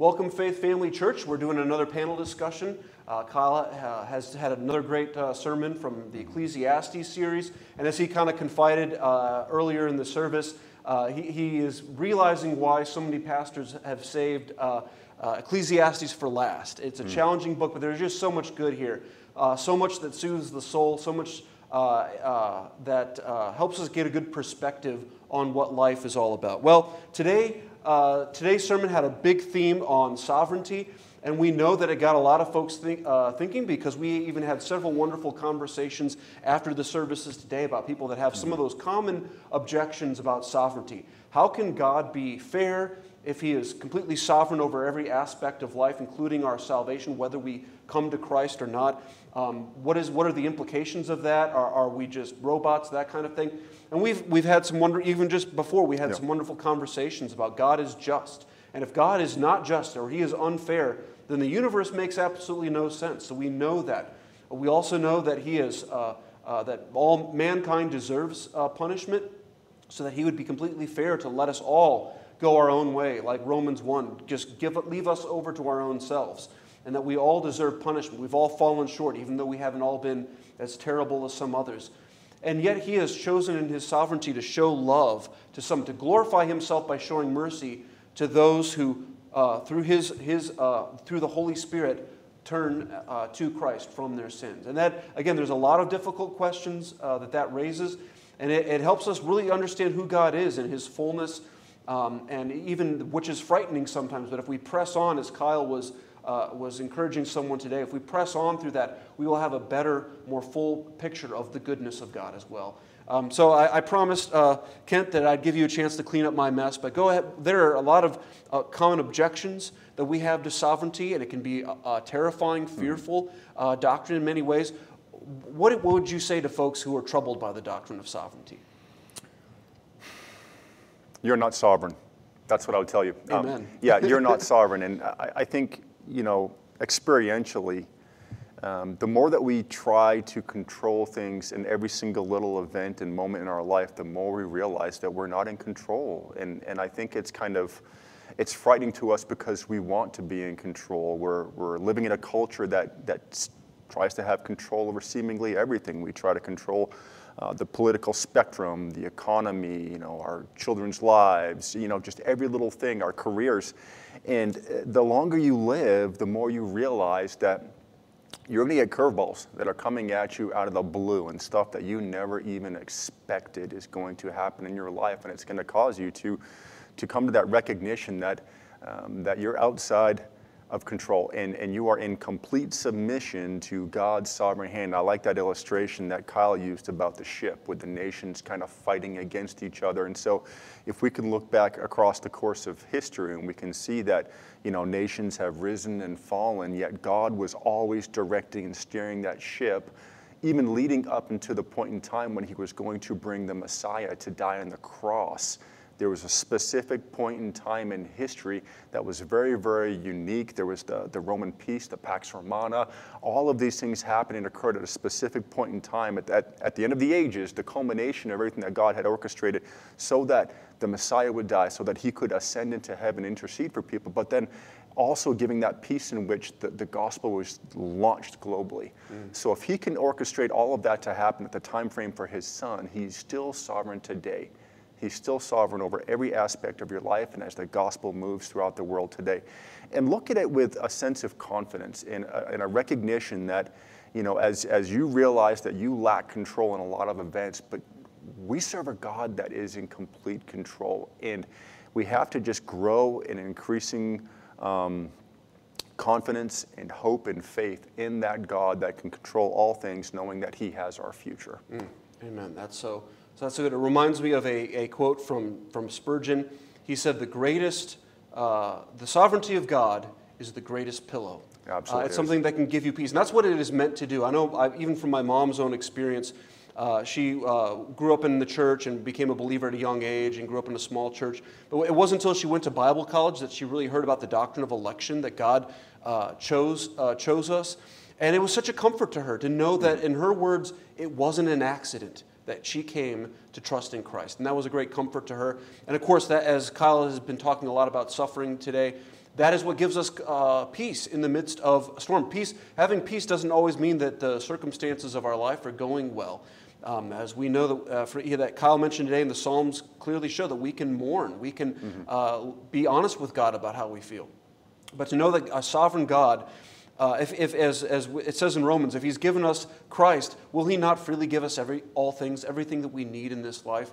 welcome, Faith Family Church. We're doing another panel discussion. Uh, Kyle uh, has had another great uh, sermon from the Ecclesiastes series, and as he kind of confided uh, earlier in the service, uh, he, he, is realizing why so many pastors have saved uh, Ecclesiastes for last. It's a mm. challenging book, but there's just so much good here, so much that soothes the soul, so much that helps us get a good perspective on what life is all about. Well, today uh, today's sermon had a big theme on sovereignty, and we know that it got a lot of folks think, uh, thinking because we even had several wonderful conversations after the services today about people that have some of those common objections about sovereignty. How can God be fair if He is completely sovereign over every aspect of life, including our salvation, whether we come to Christ or not? Um, what, is, what are the implications of that? Are, are we just robots, that kind of thing? And we've, we've had some wonder, even just before, we had yeah. some wonderful conversations about God is just. And if God is not just or he is unfair, then the universe makes absolutely no sense. So we know that. We also know that he is, uh, uh, that all mankind deserves uh, punishment, so that he would be completely fair to let us all go our own way, like Romans 1, just give, leave us over to our own selves. And that we all deserve punishment. We've all fallen short, even though we haven't all been as terrible as some others. And yet he has chosen in his sovereignty to show love to some, to glorify himself by showing mercy to those who, uh, through, his, his, uh, through the Holy Spirit, turn uh, to Christ from their sins. And that, again, there's a lot of difficult questions uh, that that raises. And it, it, helps us really understand who God is in his fullness, um, and even, which is frightening sometimes. But if we press on, as Kyle was uh, was encouraging someone today, if we press on through that, we will have a better, more full picture of the goodness of God as well. Um, so I, I promised uh, Kent that I'd give you a chance to clean up my mess, but go ahead. There are a lot of uh, common objections that we have to sovereignty, and it can be a, a terrifying, mm-hmm. fearful uh, doctrine in many ways. What, what would you say to folks who are troubled by the doctrine of sovereignty? You're not sovereign. That's what I would tell you. Um, Amen. Um, yeah, you're not sovereign. And I, I think you know, experientially, um, the more that we try to control things in every single little event and moment in our life, the more we realize that we're not in control. And, and I think it's kind of, it's frightening to us because we want to be in control. We're, we're living in a culture that, that tries to have control over seemingly everything. We try to control uh, the political spectrum, the economy, you know, our children's lives, you know, just every little thing, our careers. And uh, the longer you live, the more you realize that you're going to get curveballs that are coming at you out of the blue and stuff that you never even expected is going to happen in your life. And it's going to cause you to, to come to that recognition that, um, that you're outside of control and, and you are in complete submission to God's sovereign hand. I like that illustration that Kyle used about the ship with the nations kind of fighting against each other. And so if we can look back across the course of history and we can see that, you know, nations have risen and fallen, yet God was always directing and steering that ship even leading up into the point in time when he was going to bring the Messiah to die on the cross there was a specific point in time in history that was very, very unique. There was the, the Roman peace, the Pax Romana. All of these things happened and occurred at a specific point in time at, at, at the end of the ages, the culmination of everything that God had orchestrated so that the Messiah would die, so that he could ascend into heaven, intercede for people. But then also giving that peace in which the, the gospel was launched globally. Mm. So if he can orchestrate all of that to happen at the time frame for his son, he's still sovereign today. He's still sovereign over every aspect of your life and as the gospel moves throughout the world today. And look at it with a sense of confidence and a, and a recognition that, you know, as, as you realize that you lack control in a lot of events, but we serve a God that is in complete control. And we have to just grow in increasing um, confidence and hope and faith in that God that can control all things, knowing that He has our future. Mm, amen. That's so so that's good. It reminds me of a, a quote from, from Spurgeon. He said, The greatest, uh, the sovereignty of God is the greatest pillow. Absolutely. Uh, it's something that can give you peace. And that's what it is meant to do. I know, I, even from my mom's own experience, uh, she uh, grew up in the church and became a believer at a young age and grew up in a small church. But it wasn't until she went to Bible college that she really heard about the doctrine of election, that God uh, chose, uh, chose us. And it was such a comfort to her to know that, in her words, it wasn't an accident that she came to trust in Christ. And that was a great comfort to her. And of course, that as Kyle has been talking a lot about suffering today, That is what gives us uh, peace in the midst of a storm. Peace, having peace doesn't always mean that the circumstances of our life are going well. Um, as we know that, uh, for, that Kyle mentioned today, and the Psalms clearly show that we can mourn, we can mm-hmm. uh, be honest with God about how we feel. But to know that a sovereign God, uh, if, if, as, as it says in Romans, if He's given us Christ, will He not freely give us every, all things, everything that we need in this life?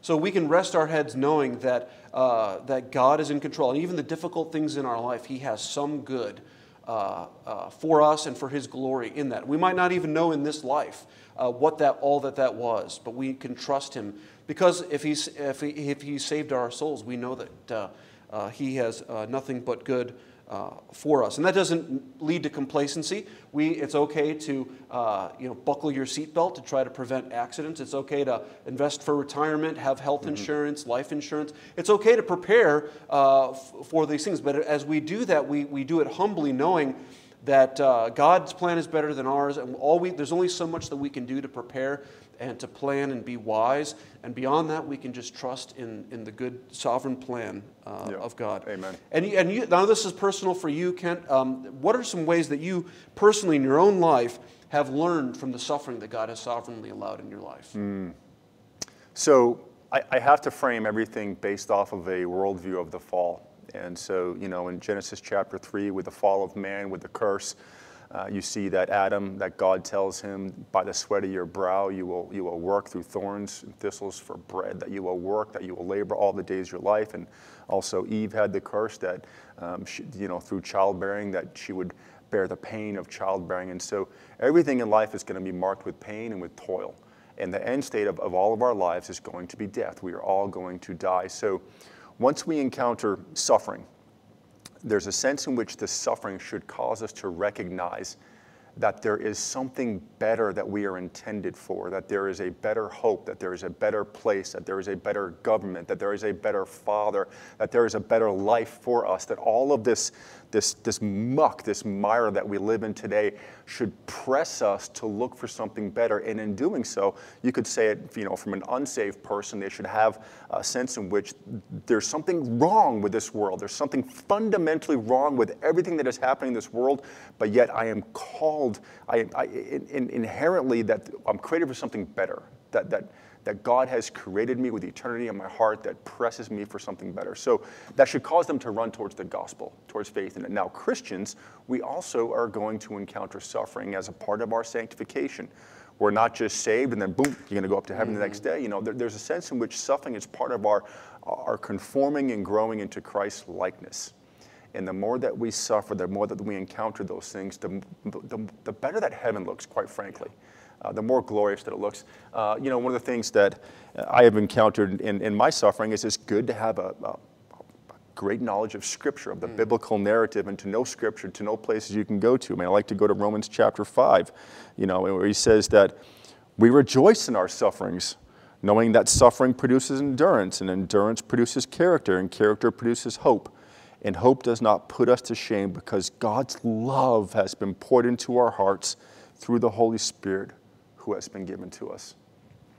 So we can rest our heads knowing that, uh, that God is in control. And even the difficult things in our life, He has some good uh, uh, for us and for His glory in that. We might not even know in this life uh, what that, all that that was, but we can trust Him because if He's, if he, if he saved our souls, we know that uh, He has nothing but good uh, for us. And that doesn't lead to complacency. We, it's okay to uh, you know, buckle your seatbelt to try to prevent accidents. It's okay to invest for retirement, have health mm-hmm. insurance, life insurance. It's okay to prepare uh, f- for these things. But as we do that, we, we do it humbly, knowing that uh, God's plan is better than ours, and all we, there's only so much that we can do to prepare and to plan and be wise. And beyond that, we can just trust in, in the good sovereign plan uh, yeah. of God. Amen. And, you, and you, now this is personal for you, Kent. Um, what are some ways that you personally in your own life have learned from the suffering that God has sovereignly allowed in your life? Mm. So I, I have to frame everything based off of a worldview of the fall. And so, you know, in Genesis chapter 3, with the fall of man, with the curse, uh, you see that Adam, that God tells him, by the sweat of your brow, you will, you will work through thorns and thistles for bread, that you will work, that you will labor all the days of your life. And also Eve had the curse that, um, she, you know, through childbearing, that she would bear the pain of childbearing. And so everything in life is going to be marked with pain and with toil. And the end state of, of all of our lives is going to be death. We are all going to die. So once we encounter suffering, there's a sense in which the suffering should cause us to recognize that there is something better that we are intended for, that there is a better hope, that there is a better place, that there is a better government, that there is a better father, that there is a better life for us, that all of this this, this muck, this mire that we live in today should press us to look for something better. And in doing so, you could say it, you know, from an unsaved person, they should have a sense in which there's something wrong with this world. There's something fundamentally wrong with everything that is happening in this world, but yet I am called, I, I in, inherently that I'm created for something better. That, that, that God has created me with eternity in my heart that presses me for something better. So that should cause them to run towards the gospel, towards faith in it. Now, Christians, we also are going to encounter suffering as a part of our sanctification. We're not just saved and then boom, you're going to go up to heaven mm-hmm. the next day. You know, there, there's a sense in which suffering is part of our, our conforming and growing into Christ's likeness. And the more that we suffer, the more that we encounter those things, the, the, the better that heaven looks, quite frankly uh, the more glorious that it looks. Uh, you know, one of the things that I have encountered in, in my suffering is it's good to have a, a great knowledge of Scripture, of the mm. biblical narrative, and to know Scripture, to know places you can go to. I mean, I like to go to Romans chapter 5, you know, where he says that we rejoice in our sufferings, knowing that suffering produces endurance, and endurance produces character, and character produces hope. And hope does not put us to shame because God's love has been poured into our hearts through the Holy Spirit who has been given to us.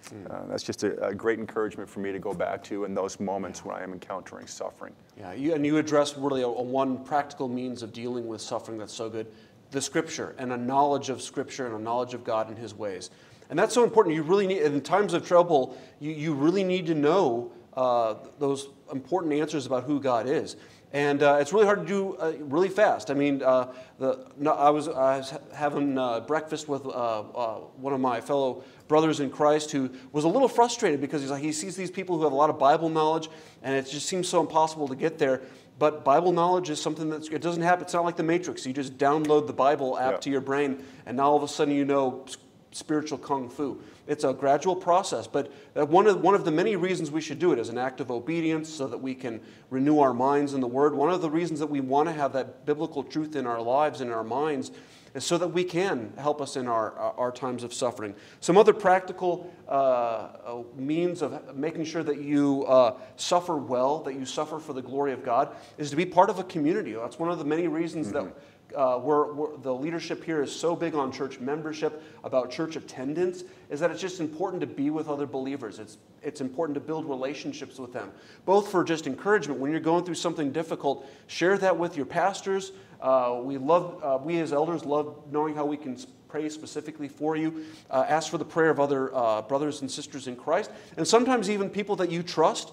Mm. Uh, that's just a, a, great encouragement for me to go back to in those moments when I am encountering suffering. Yeah, you, and you address really a, a one practical means of dealing with suffering that's so good the Scripture and a knowledge of Scripture and a knowledge of God and His ways. And that's so important. You really need, in times of trouble, you, you really need to know uh, those important answers about who God is. And uh, it's really hard to do uh, really fast. I mean, uh, the, no, I, was, I was having uh, breakfast with uh, uh, one of my fellow brothers in Christ who was a little frustrated because he's like, he sees these people who have a lot of Bible knowledge, and it just seems so impossible to get there. But Bible knowledge is something that it doesn't happen. It's not like the Matrix. You just download the Bible app yeah. to your brain, and now all of a sudden you know spiritual kung fu. It's a gradual process, but one of, one of the many reasons we should do it is an act of obedience so that we can renew our minds in the Word. One of the reasons that we want to have that biblical truth in our lives and in our minds is so that we can help us in our, our times of suffering. Some other practical uh, uh, means of making sure that you uh, suffer well, that you suffer for the glory of God, is to be part of a community. That's one of the many reasons mm-hmm. that uh, we're, we're, the leadership here is so big on church membership, about church attendance, is that it's just important to be with other believers. It's, it's important to build relationships with them, both for just encouragement. When you're going through something difficult, share that with your pastors. Uh, we love, uh, we as elders love knowing how we can pray specifically for you. Uh, ask for the prayer of other uh, brothers and sisters in Christ, and sometimes even people that you trust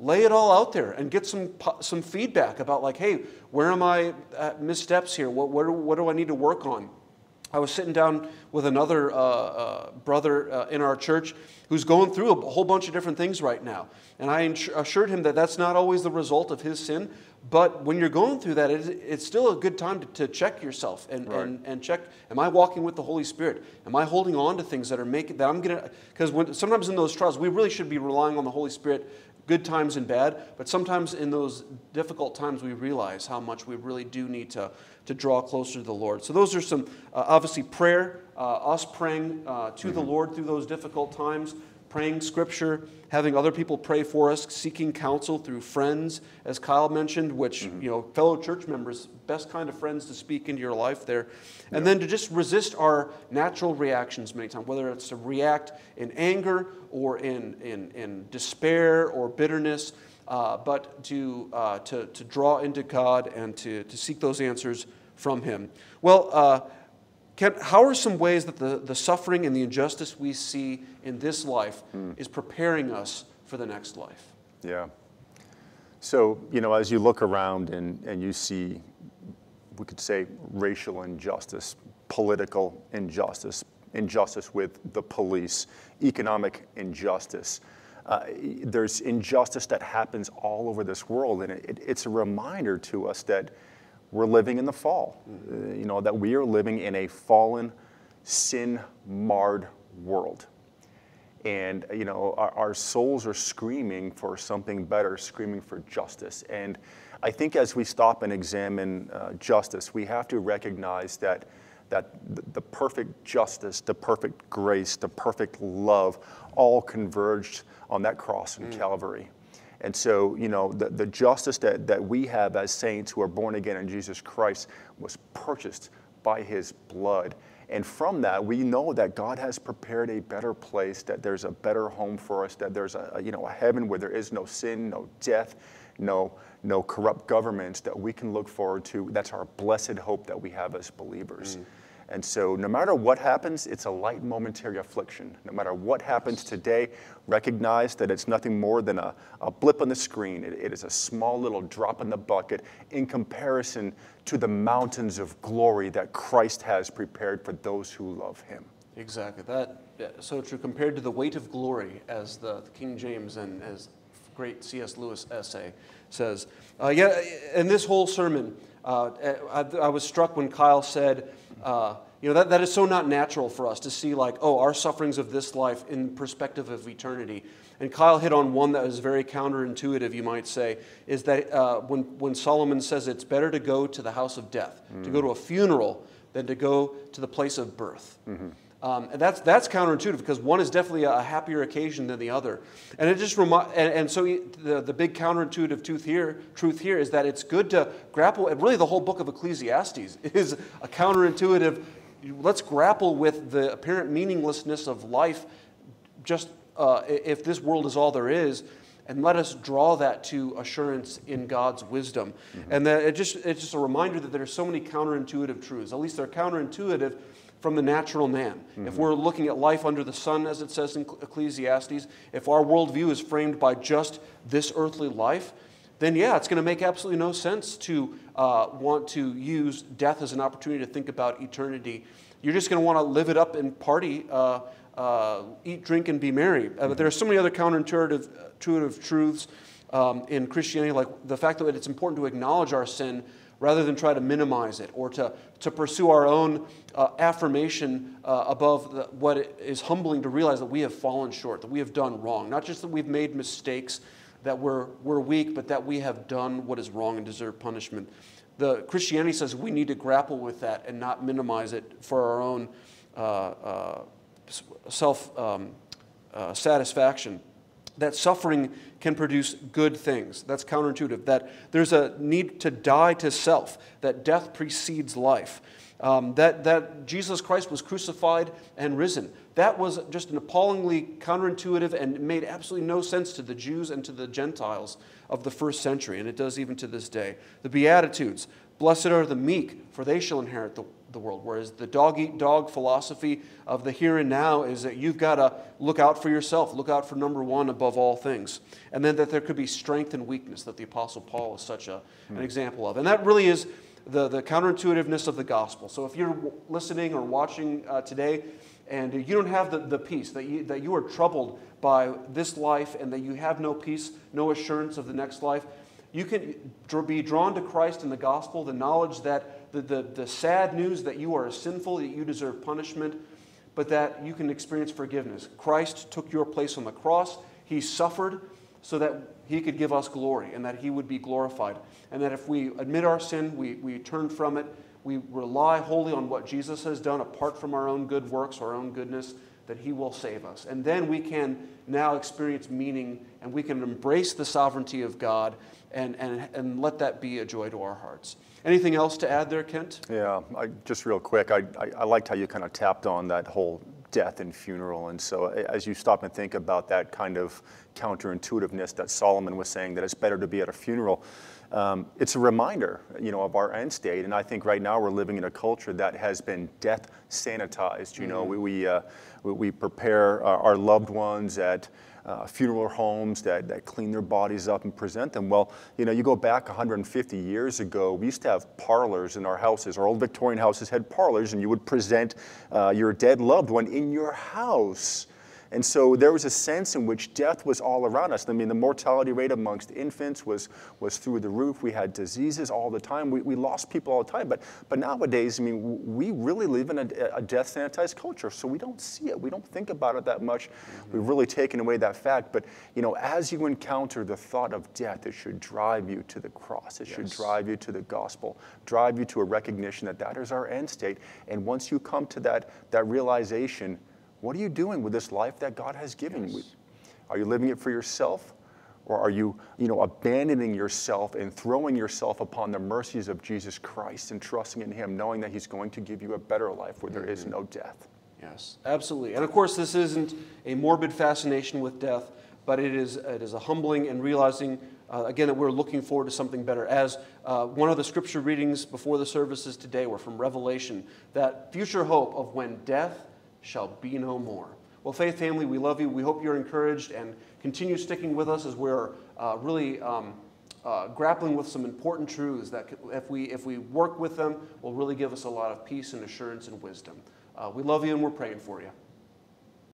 lay it all out there and get some, some feedback about like hey where am i at missteps here? What, what, what do i need to work on? I was sitting down with another uh, uh, brother uh, in our church who's going through a whole bunch of different things right now. And i assured him that that's not always the result of his sin but when you're going through that it, it's still a good time to, to check yourself and, right. and, and check am i walking with the holy spirit? Am i holding on to things that are making that i'm gonna because sometimes in those trials we really should be relying on the holy spirit good times and bad, but sometimes in those difficult times we realize how much we really do need to, to draw closer to the Lord. So, those are some, uh, obviously, prayer, uh, us praying uh, to mm-hmm. the Lord through those difficult times, praying scripture, having other people pray for us, seeking counsel through friends, as Kyle mentioned, which, mm-hmm. you know, fellow church members, best kind of friends to speak into your life there. And yeah. then to just resist our natural reactions many times, whether it's to react in anger or in, in, in despair or bitterness. Uh, but to, uh, to, to draw into God and to, to seek those answers from Him. Well, uh, Kent, how are some ways that the, the suffering and the injustice we see in this life mm. is preparing us for the next life? Yeah. So, you know, as you look around and, and you see, we could say, racial injustice, political injustice, injustice with the police, economic injustice, uh, there's injustice that happens all over this world. And it, it's a reminder to us that we're living in the fall. Uh, you know, that we are living in a fallen, sin marred world. And, you know, our, our, souls are screaming for something better, screaming for justice. And I think as we stop and examine uh, justice, we have to recognize that, that the perfect justice, the perfect grace, the perfect love all converged on that cross in mm. Calvary. And so, you know, the, the justice that, that we have as saints who are born again in Jesus Christ was purchased by his blood. And from that, we know that God has prepared a better place, that there's a better home for us, that there's a, you know, a heaven where there is no sin, no death, no, no corrupt governments that we can look forward to. That's our blessed hope that we have as believers. Mm. And so, no matter what happens, it's a light momentary affliction. No matter what happens today, recognize that it's nothing more than a, a blip on the screen. It, it is a small little drop in the bucket in comparison to the mountains of glory that Christ has prepared for those who love him. Exactly. That yeah, so true. Compared to the weight of glory, as the, the King James and as great C.S. Lewis essay says. Uh, yeah, in this whole sermon, uh, I, I was struck when Kyle said, uh, you know, that, that is so not natural for us to see, like, oh, our sufferings of this life in perspective of eternity. And Kyle hit on one that is very counterintuitive, you might say, is that uh, when, when Solomon says it's better to go to the house of death, mm-hmm. to go to a funeral, than to go to the place of birth. Mm-hmm. Um, and that's, that's counterintuitive because one is definitely a happier occasion than the other. And it just remi- and, and so the, the big counterintuitive truth here, truth here is that it's good to grapple, and really the whole book of Ecclesiastes is a counterintuitive, let's grapple with the apparent meaninglessness of life just uh, if this world is all there is and let us draw that to assurance in God's wisdom. Mm-hmm. And that it just, it's just a reminder that there are so many counterintuitive truths. At least they're counterintuitive from the natural man. Mm-hmm. If we're looking at life under the sun, as it says in Ecclesiastes, if our worldview is framed by just this earthly life, then yeah, it's going to make absolutely no sense to uh, want to use death as an opportunity to think about eternity. You're just going to want to live it up and party, uh, uh, eat, drink, and be merry. Mm-hmm. but there are so many other counterintuitive intuitive truths um, in Christianity, like the fact that it's important to acknowledge our sin rather than try to minimize it or to, to pursue our own uh, affirmation uh, above the, what is humbling to realize that we have fallen short, that we have done wrong. Not just that we've made mistakes, that we're, we're weak, but that we have done what is wrong and deserve punishment. The Christianity says we need to grapple with that and not minimize it for our own uh, uh self um, uh, satisfaction. That suffering can produce good things. That's counterintuitive. That there's a need to die to self, that death precedes life, um, that, that Jesus Christ was crucified and risen. That was just an appallingly counterintuitive and made absolutely no sense to the Jews and to the Gentiles of the first century, and it does even to this day. The Beatitudes Blessed are the meek, for they shall inherit the the world. Whereas the dog eat dog philosophy of the here and now is that you've got to look out for yourself, look out for number one above all things. And then that there could be strength and weakness that the Apostle Paul is such a, an example of. And that really is the, the counterintuitiveness of the gospel. So if you're listening or watching uh, today, and you don't have the, the peace, that you, that you are troubled by this life and that you have no peace, no assurance of the next life, you can be drawn to Christ in the gospel, the knowledge that the, the, the sad news that you are sinful, that you deserve punishment, but that you can experience forgiveness. Christ took your place on the cross. He suffered so that he could give us glory and that he would be glorified. And that if we admit our sin, we, we turn from it, we rely wholly on what Jesus has done apart from our own good works, our own goodness, that he will save us. And then we can now experience meaning and we can embrace the sovereignty of God and, and, and let that be a joy to our hearts. Anything else to add there, Kent? Yeah, I, just real quick, I, I, I liked how you kind of tapped on that whole death and funeral. And so as you stop and think about that kind of counterintuitiveness that Solomon was saying, that it's better to be at a funeral, um, it's a reminder, you know, of our end state. And I think right now we're living in a culture that has been death sanitized. You mm-hmm. know, we, we, uh, we, we, prepare our loved ones at uh, funeral homes that, that clean their bodies up and present them. Well, you know, you go back 150 years ago, we used to have parlors in our houses. Our old Victorian houses had parlors, and you would present uh, your dead loved one in your house. And so there was a sense in which death was all around us. I mean, the mortality rate amongst infants was, was through the roof. We had diseases all the time. We, we lost people all the time. But, but nowadays, I mean, we really live in a, a death sanitized culture, so we don't see it. We don't think about it that much. Mm-hmm. We've really taken away that fact. But, you know, as you encounter the thought of death, it should drive you to the cross. It yes. should drive you to the gospel, drive you to a recognition that that is our end state. And once you come to that, that realization, what are you doing with this life that God has given yes. you? Are you living it for yourself? Or are you, you know, abandoning yourself and throwing yourself upon the mercies of Jesus Christ and trusting in Him, knowing that He's going to give you a better life where there is mm-hmm. no death? Yes, absolutely. And of course, this isn't a morbid fascination with death, but it is, it is a humbling and realizing, uh, again, that we're looking forward to something better. As uh, one of the scripture readings before the services today were from Revelation, that future hope of when death shall be no more. Well, Faith Family, we love you. We hope you're encouraged and continue sticking with us as we're uh, really um, uh, grappling with some important truths that if we, if we work with them will really give us a lot of peace and assurance and wisdom. Uh, we love you and we're praying for you.